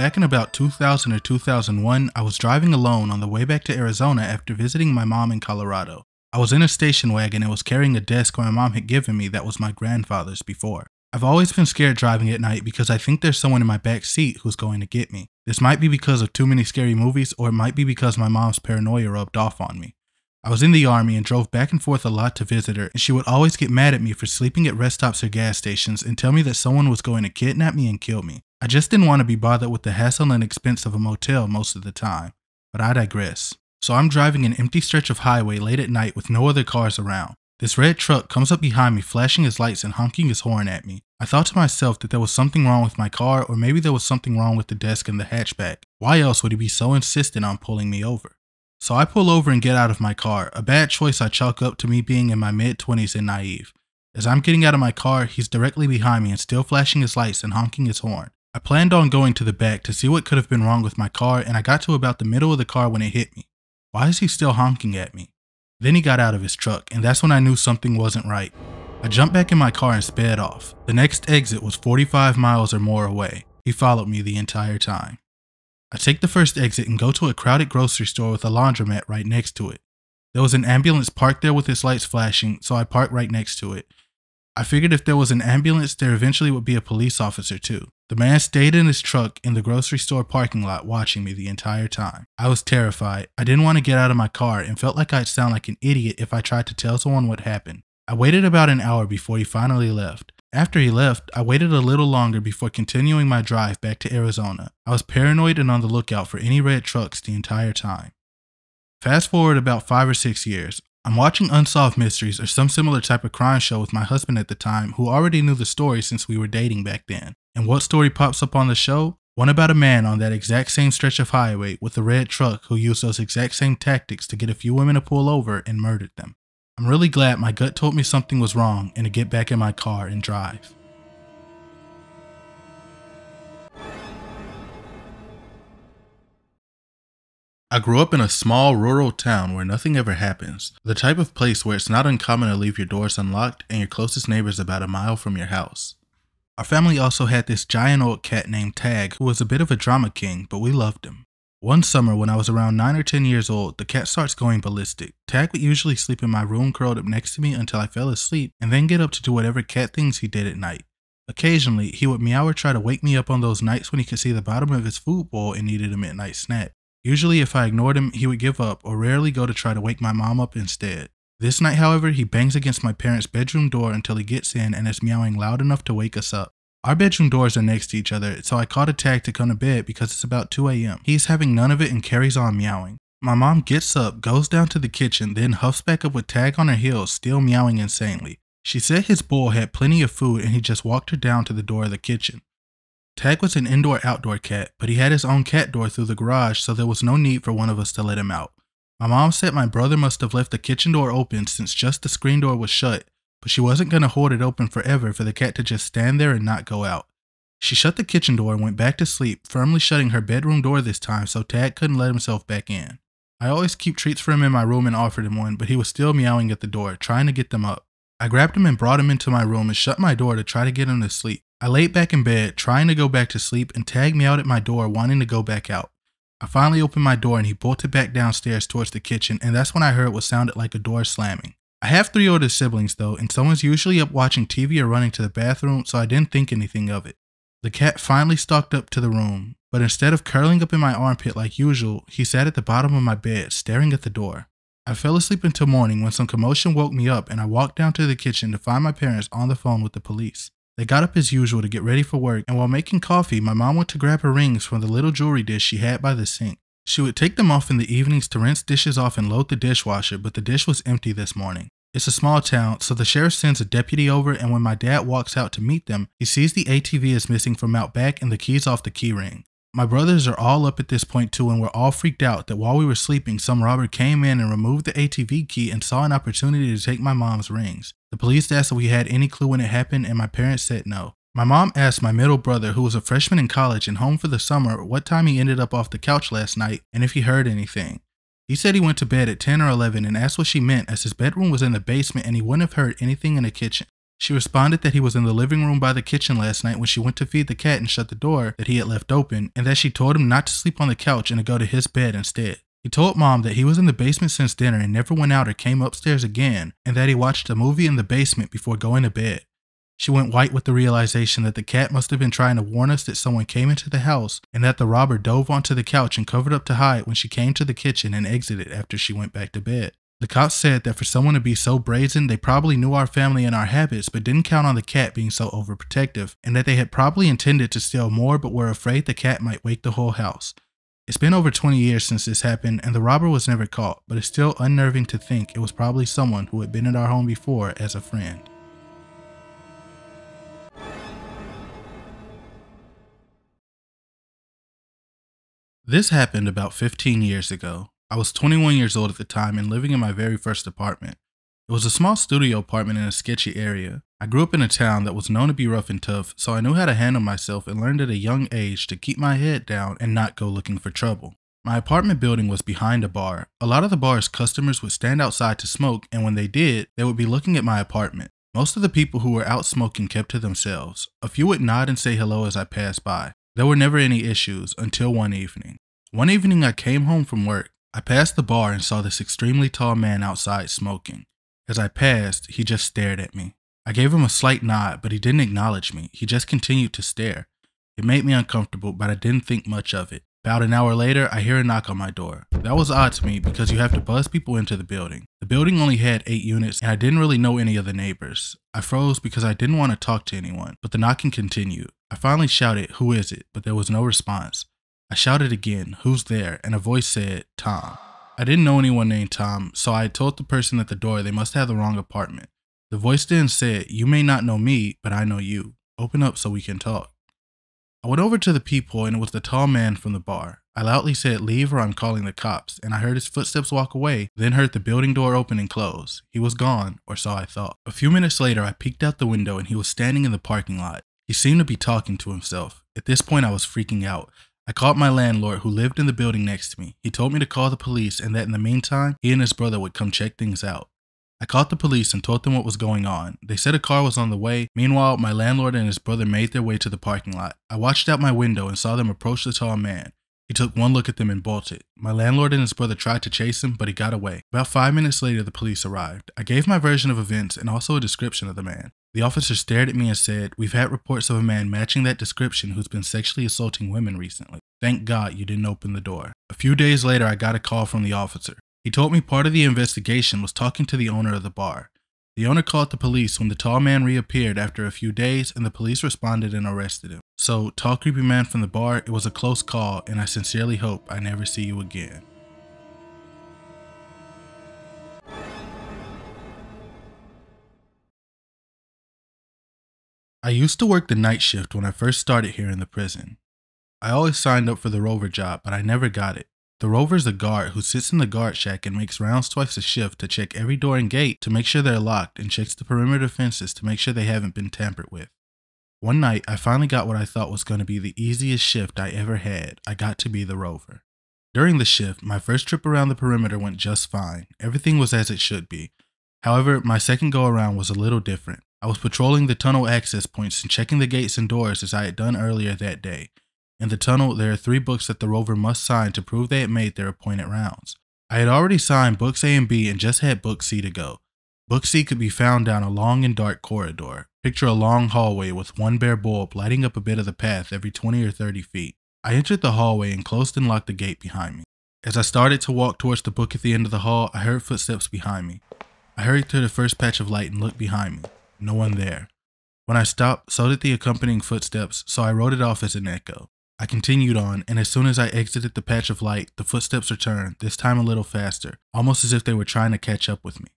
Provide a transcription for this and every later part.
Back in about 2000 or 2001, I was driving alone on the way back to Arizona after visiting my mom in Colorado. I was in a station wagon and was carrying a desk my mom had given me that was my grandfather's before. I've always been scared driving at night because I think there's someone in my back seat who's going to get me. This might be because of too many scary movies, or it might be because my mom's paranoia rubbed off on me. I was in the army and drove back and forth a lot to visit her, and she would always get mad at me for sleeping at rest stops or gas stations and tell me that someone was going to kidnap me and kill me. I just didn't want to be bothered with the hassle and expense of a motel most of the time. But I digress. So I'm driving an empty stretch of highway late at night with no other cars around. This red truck comes up behind me, flashing his lights and honking his horn at me. I thought to myself that there was something wrong with my car, or maybe there was something wrong with the desk in the hatchback. Why else would he be so insistent on pulling me over? So I pull over and get out of my car, a bad choice I chalk up to me being in my mid 20s and naive. As I'm getting out of my car, he's directly behind me and still flashing his lights and honking his horn. I planned on going to the back to see what could have been wrong with my car, and I got to about the middle of the car when it hit me. Why is he still honking at me? Then he got out of his truck, and that's when I knew something wasn't right. I jumped back in my car and sped off. The next exit was 45 miles or more away. He followed me the entire time. I take the first exit and go to a crowded grocery store with a laundromat right next to it. There was an ambulance parked there with its lights flashing, so I parked right next to it. I figured if there was an ambulance, there eventually would be a police officer too. The man stayed in his truck in the grocery store parking lot watching me the entire time. I was terrified. I didn't want to get out of my car and felt like I'd sound like an idiot if I tried to tell someone what happened. I waited about an hour before he finally left. After he left, I waited a little longer before continuing my drive back to Arizona. I was paranoid and on the lookout for any red trucks the entire time. Fast forward about five or six years. I'm watching Unsolved Mysteries or some similar type of crime show with my husband at the time who already knew the story since we were dating back then. And what story pops up on the show? One about a man on that exact same stretch of highway with a red truck who used those exact same tactics to get a few women to pull over and murdered them. I'm really glad my gut told me something was wrong and to get back in my car and drive. I grew up in a small rural town where nothing ever happens. The type of place where it's not uncommon to leave your doors unlocked and your closest neighbors about a mile from your house. Our family also had this giant old cat named Tag who was a bit of a drama king, but we loved him. One summer when I was around 9 or 10 years old, the cat starts going ballistic. Tag would usually sleep in my room curled up next to me until I fell asleep and then get up to do whatever cat things he did at night. Occasionally, he would meow or try to wake me up on those nights when he could see the bottom of his food bowl and needed a midnight snack. Usually, if I ignored him, he would give up or rarely go to try to wake my mom up instead. This night, however, he bangs against my parents' bedroom door until he gets in and is meowing loud enough to wake us up. Our bedroom doors are next to each other, so I called a tag to come to bed because it's about 2 a.m. He's having none of it and carries on meowing. My mom gets up, goes down to the kitchen, then huffs back up with Tag on her heels, still meowing insanely. She said his bowl had plenty of food and he just walked her down to the door of the kitchen. Tag was an indoor outdoor cat, but he had his own cat door through the garage, so there was no need for one of us to let him out. My mom said my brother must have left the kitchen door open since just the screen door was shut, but she wasn't going to hold it open forever for the cat to just stand there and not go out. She shut the kitchen door and went back to sleep, firmly shutting her bedroom door this time so Tag couldn't let himself back in. I always keep treats for him in my room and offered him one, but he was still meowing at the door, trying to get them up. I grabbed him and brought him into my room and shut my door to try to get him to sleep. I laid back in bed, trying to go back to sleep, and Tag me out at my door, wanting to go back out. I finally opened my door and he bolted back downstairs towards the kitchen, and that's when I heard what sounded like a door slamming. I have three older siblings though, and someone's usually up watching TV or running to the bathroom, so I didn't think anything of it. The cat finally stalked up to the room, but instead of curling up in my armpit like usual, he sat at the bottom of my bed, staring at the door. I fell asleep until morning when some commotion woke me up and I walked down to the kitchen to find my parents on the phone with the police. They got up as usual to get ready for work, and while making coffee, my mom went to grab her rings from the little jewelry dish she had by the sink. She would take them off in the evenings to rinse dishes off and load the dishwasher, but the dish was empty this morning. It's a small town, so the sheriff sends a deputy over, and when my dad walks out to meet them, he sees the ATV is missing from out back and the keys off the keyring. My brothers are all up at this point too, and we're all freaked out that while we were sleeping, some robber came in and removed the ATV key and saw an opportunity to take my mom's rings. The police asked if we had any clue when it happened, and my parents said no. My mom asked my middle brother, who was a freshman in college and home for the summer, what time he ended up off the couch last night and if he heard anything. He said he went to bed at 10 or 11 and asked what she meant as his bedroom was in the basement and he wouldn't have heard anything in the kitchen. She responded that he was in the living room by the kitchen last night when she went to feed the cat and shut the door that he had left open, and that she told him not to sleep on the couch and to go to his bed instead. He told mom that he was in the basement since dinner and never went out or came upstairs again, and that he watched a movie in the basement before going to bed. She went white with the realization that the cat must have been trying to warn us that someone came into the house and that the robber dove onto the couch and covered up to hide when she came to the kitchen and exited after she went back to bed. The cops said that for someone to be so brazen, they probably knew our family and our habits, but didn't count on the cat being so overprotective, and that they had probably intended to steal more but were afraid the cat might wake the whole house. It's been over 20 years since this happened, and the robber was never caught, but it's still unnerving to think it was probably someone who had been at our home before as a friend. This happened about 15 years ago. I was 21 years old at the time and living in my very first apartment. It was a small studio apartment in a sketchy area. I grew up in a town that was known to be rough and tough, so I knew how to handle myself and learned at a young age to keep my head down and not go looking for trouble. My apartment building was behind a bar. A lot of the bar's customers would stand outside to smoke, and when they did, they would be looking at my apartment. Most of the people who were out smoking kept to themselves. A few would nod and say hello as I passed by. There were never any issues until one evening. One evening I came home from work. I passed the bar and saw this extremely tall man outside smoking. As I passed, he just stared at me. I gave him a slight nod, but he didn't acknowledge me. He just continued to stare. It made me uncomfortable, but I didn't think much of it. About an hour later, I hear a knock on my door. That was odd to me because you have to buzz people into the building. The building only had eight units, and I didn't really know any of the neighbors. I froze because I didn't want to talk to anyone, but the knocking continued. I finally shouted, Who is it? but there was no response. I shouted again, Who's there? and a voice said, Tom. I didn't know anyone named Tom, so I told the person at the door they must have the wrong apartment. The voice then said, You may not know me, but I know you. Open up so we can talk. I went over to the peephole and it was the tall man from the bar. I loudly said, Leave or I'm calling the cops, and I heard his footsteps walk away, then heard the building door open and close. He was gone, or so I thought. A few minutes later, I peeked out the window and he was standing in the parking lot. He seemed to be talking to himself. At this point, I was freaking out. I called my landlord who lived in the building next to me. He told me to call the police and that in the meantime, he and his brother would come check things out. I called the police and told them what was going on. They said a car was on the way. Meanwhile, my landlord and his brother made their way to the parking lot. I watched out my window and saw them approach the tall man. He took one look at them and bolted. My landlord and his brother tried to chase him, but he got away. About five minutes later, the police arrived. I gave my version of events and also a description of the man. The officer stared at me and said, We've had reports of a man matching that description who's been sexually assaulting women recently. Thank God you didn't open the door. A few days later, I got a call from the officer. He told me part of the investigation was talking to the owner of the bar. The owner called the police when the tall man reappeared after a few days, and the police responded and arrested him. So, tall creepy man from the bar, it was a close call, and I sincerely hope I never see you again. I used to work the night shift when I first started here in the prison. I always signed up for the rover job, but I never got it. The rover is a guard who sits in the guard shack and makes rounds twice a shift to check every door and gate to make sure they're locked and checks the perimeter fences to make sure they haven't been tampered with. One night, I finally got what I thought was going to be the easiest shift I ever had. I got to be the rover. During the shift, my first trip around the perimeter went just fine. Everything was as it should be. However, my second go around was a little different. I was patrolling the tunnel access points and checking the gates and doors as I had done earlier that day. In the tunnel, there are three books that the rover must sign to prove they had made their appointed rounds. I had already signed books A and B and just had book C to go. Book C could be found down a long and dark corridor. Picture a long hallway with one bare bulb lighting up a bit of the path every 20 or 30 feet. I entered the hallway and closed and locked the gate behind me. As I started to walk towards the book at the end of the hall, I heard footsteps behind me. I hurried to the first patch of light and looked behind me. No one there. When I stopped, so did the accompanying footsteps, so I wrote it off as an echo. I continued on, and as soon as I exited the patch of light, the footsteps returned, this time a little faster, almost as if they were trying to catch up with me.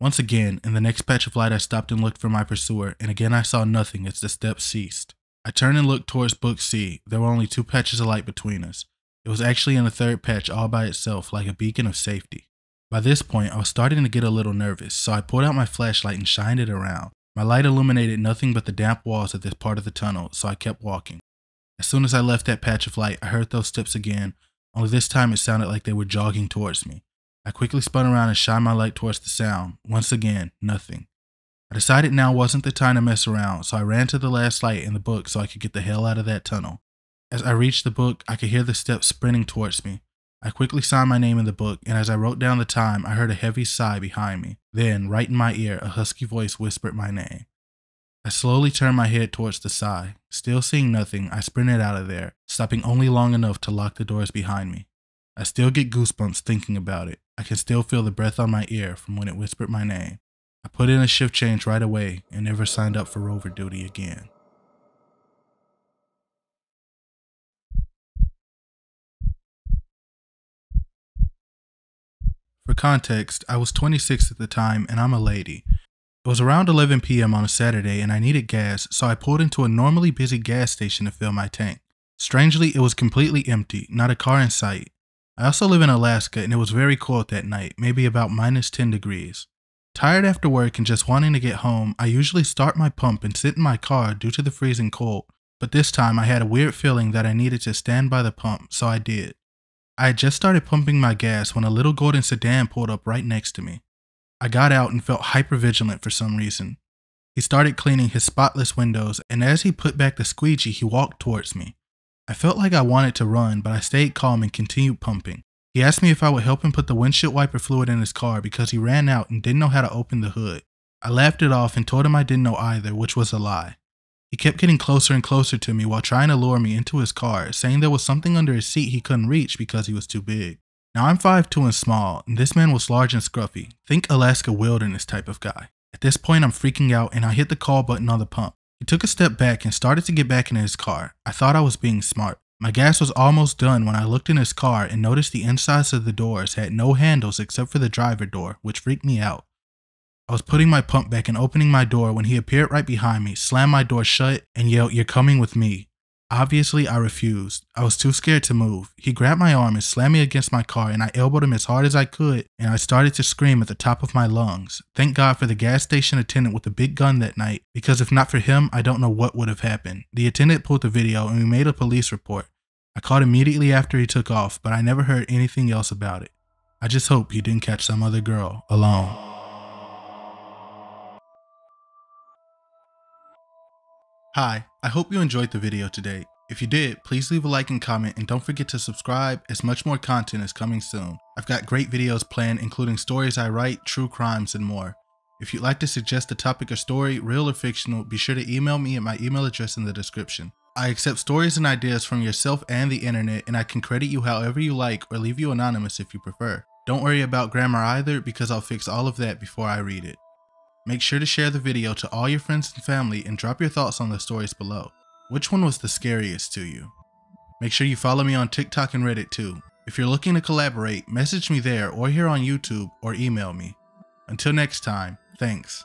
Once again, in the next patch of light, I stopped and looked for my pursuer, and again I saw nothing as the steps ceased. I turned and looked towards Book C. There were only two patches of light between us. It was actually in a third patch all by itself, like a beacon of safety. By this point, I was starting to get a little nervous, so I pulled out my flashlight and shined it around. My light illuminated nothing but the damp walls of this part of the tunnel, so I kept walking. As soon as I left that patch of light, I heard those steps again, only this time it sounded like they were jogging towards me. I quickly spun around and shined my light towards the sound. Once again, nothing. I decided now wasn't the time to mess around, so I ran to the last light in the book so I could get the hell out of that tunnel. As I reached the book, I could hear the steps sprinting towards me. I quickly signed my name in the book, and as I wrote down the time, I heard a heavy sigh behind me. Then, right in my ear, a husky voice whispered my name. I slowly turned my head towards the sigh. Still seeing nothing, I sprinted out of there, stopping only long enough to lock the doors behind me. I still get goosebumps thinking about it. I can still feel the breath on my ear from when it whispered my name. I put in a shift change right away and never signed up for rover duty again. For context, I was 26 at the time and I'm a lady. It was around 11 p.m. on a Saturday and I needed gas, so I pulled into a normally busy gas station to fill my tank. Strangely, it was completely empty, not a car in sight. I also live in Alaska and it was very cold that night, maybe about minus 10 degrees. Tired after work and just wanting to get home, I usually start my pump and sit in my car due to the freezing cold, but this time I had a weird feeling that I needed to stand by the pump, so I did. I had just started pumping my gas when a little golden sedan pulled up right next to me. I got out and felt hyper vigilant for some reason. He started cleaning his spotless windows, and as he put back the squeegee, he walked towards me. I felt like I wanted to run, but I stayed calm and continued pumping. He asked me if I would help him put the windshield wiper fluid in his car because he ran out and didn't know how to open the hood. I laughed it off and told him I didn't know either, which was a lie. He kept getting closer and closer to me while trying to lure me into his car, saying there was something under his seat he couldn't reach because he was too big. Now I'm 5'2 and small, and this man was large and scruffy. Think Alaska wilderness type of guy. At this point, I'm freaking out and I hit the call button on the pump. He took a step back and started to get back in his car. I thought I was being smart. My gas was almost done when I looked in his car and noticed the insides of the doors had no handles except for the driver door, which freaked me out. I was putting my pump back and opening my door when he appeared right behind me, slammed my door shut, and yelled, You're coming with me. Obviously, I refused. I was too scared to move. He grabbed my arm and slammed me against my car, and I elbowed him as hard as I could, and I started to scream at the top of my lungs. Thank God for the gas station attendant with the big gun that night, because if not for him, I don't know what would have happened. The attendant pulled the video, and we made a police report. I called immediately after he took off, but I never heard anything else about it. I just hope he didn't catch some other girl alone. Hi, I hope you enjoyed the video today. If you did, please leave a like and comment and don't forget to subscribe as much more content is coming soon. I've got great videos planned including stories I write, true crimes, and more. If you'd like to suggest a topic or story, real or fictional, be sure to email me at my email address in the description. I accept stories and ideas from yourself and the internet and I can credit you however you like or leave you anonymous if you prefer. Don't worry about grammar either because I'll fix all of that before I read it. Make sure to share the video to all your friends and family and drop your thoughts on the stories below. Which one was the scariest to you? Make sure you follow me on TikTok and Reddit too. If you're looking to collaborate, message me there or here on YouTube or email me. Until next time, thanks.